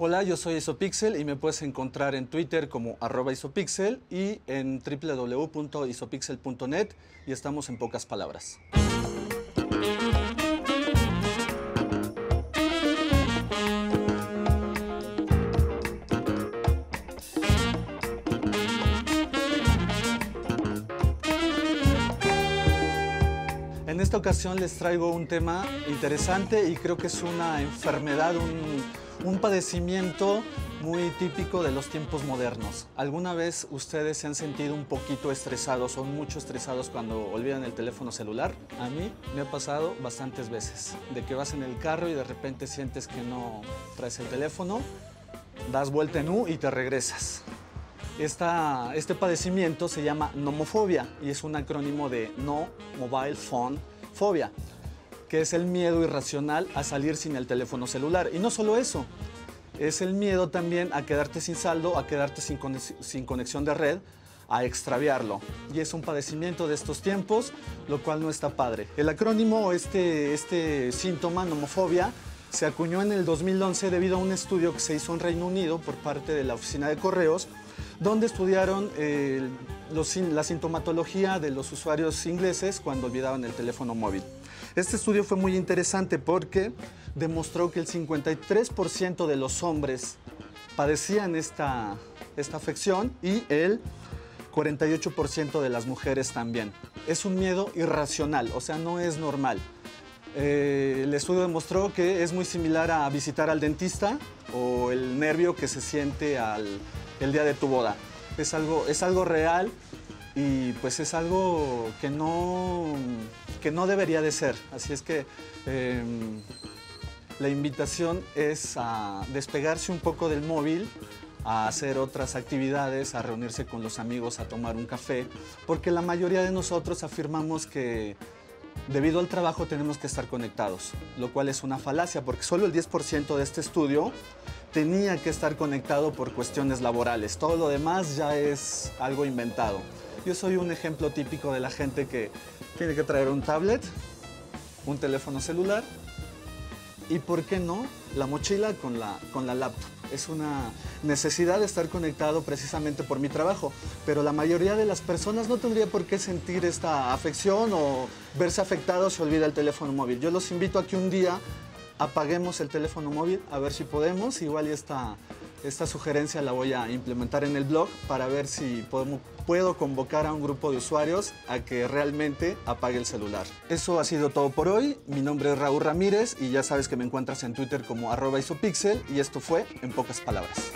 Hola, yo soy Isopixel y me puedes encontrar en Twitter como arroba isopixel y en www.isopixel.net y estamos en pocas palabras. En esta ocasión les traigo un tema interesante y creo que es una enfermedad, un, padecimiento muy típico de los tiempos modernos. ¿Alguna vez ustedes se han sentido un poquito estresados o mucho estresados cuando olvidan el teléfono celular? A mí me ha pasado bastantes veces, de que vas en el carro y de repente sientes que no traes el teléfono, das vuelta en U y te regresas. Este padecimiento se llama nomofobia y es un acrónimo de No Mobile Phone Phobia, que es el miedo irracional a salir sin el teléfono celular. Y no solo eso, es el miedo también a quedarte sin saldo, a quedarte sin, sin conexión de red, a extraviarlo. Y es un padecimiento de estos tiempos, lo cual no está padre. El acrónimo, este, este síntoma, nomofobia, se acuñó en el 2011 debido a un estudio que se hizo en Reino Unido por parte de la Oficina de Correos, donde estudiaron eh, la sintomatología de los usuarios ingleses cuando olvidaban el teléfono móvil. Este estudio fue muy interesante porque demostró que el 53% de los hombres padecían esta, esta afección y el 48% de las mujeres también. Es un miedo irracional, o sea, no es normal. Eh, el estudio demostró que es muy similar a visitar al dentista o el nervio que se siente al, el día de tu boda. Es algo, es algo real y pues es algo que no, que no debería de ser. Así es que em, la invitación es a despegarse un poco del móvil, a hacer otras actividades, a reunirse con los amigos, a tomar un café, porque la mayoría de nosotros afirmamos que debido al trabajo tenemos que estar conectados, lo cual es una falacia, porque solo el 10% de este estudio tenía que estar conectado por cuestiones laborales. Todo lo demás ya es algo inventado. Yo soy un ejemplo típico de la gente que tiene que traer un tablet, un teléfono celular y, ¿por qué no?, la mochila con la, con la laptop. Es una necesidad de estar conectado precisamente por mi trabajo, pero la mayoría de las personas no tendría por qué sentir esta afección o verse afectados si olvida el teléfono móvil. Yo los invito a que un día apaguemos el teléfono móvil, a ver si podemos. Igual y esta, esta sugerencia la voy a implementar en el blog para ver si puedo convocar a un grupo de usuarios a que realmente apague el celular. Eso ha sido todo por hoy. Mi nombre es Raúl Ramírez y ya sabes que me encuentras en Twitter como arroba isopixel y esto fue En Pocas Palabras.